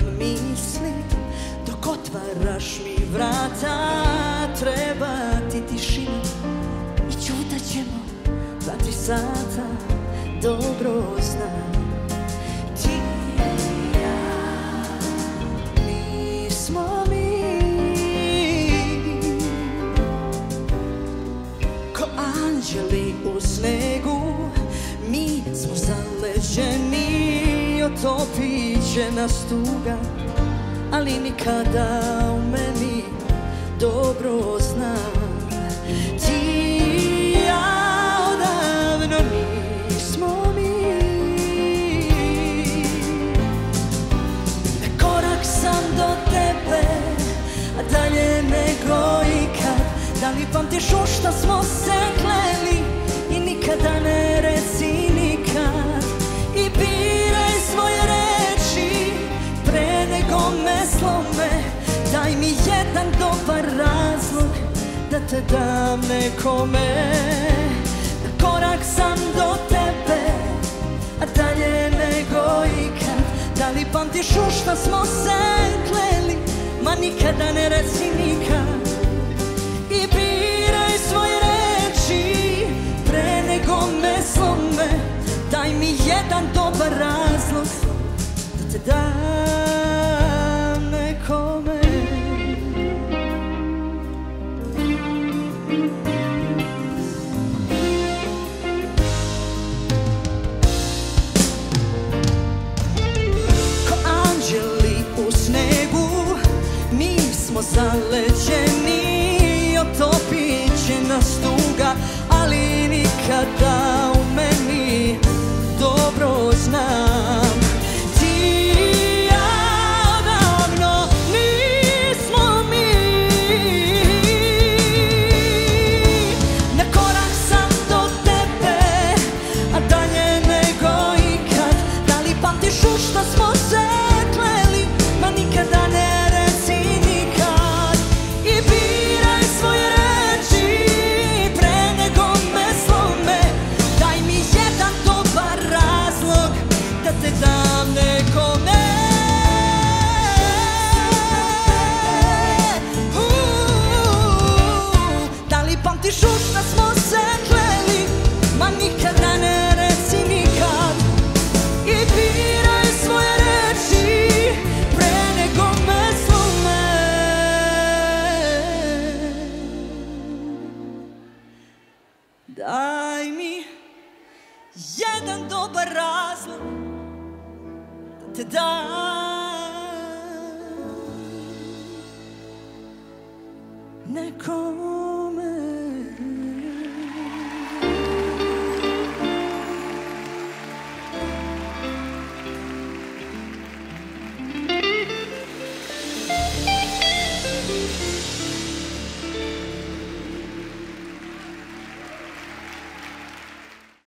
sam misli Dok otvaraš mi vrata Treba ti tišina. I čutat ćemo dva, tri sata Dobro znam zaleđeni Otopit će nas tuga Ali nikada u meni Dobro znam Ti i ja odavno nismo mi. Korak sam do tebe, a dalje nego ikad. Da li pamtiš u šta smo se kleli me slome Daj mi jedan dobar razlog da te dam nekome Korak sam do tebe, a dalje nego ikad. Da li pamtiš u šta smo se kleli? Ma nikada ne reci nikad. I biraj svoje reči Pre nego me slome. Daj mi jedan dobar razlog Da te dam U šta smo se kleli Ma nikada ne reci nikad. I biraj svoje reči Pre nego me slome. Daj mi jedan dobar razlog Da te dam. Nekom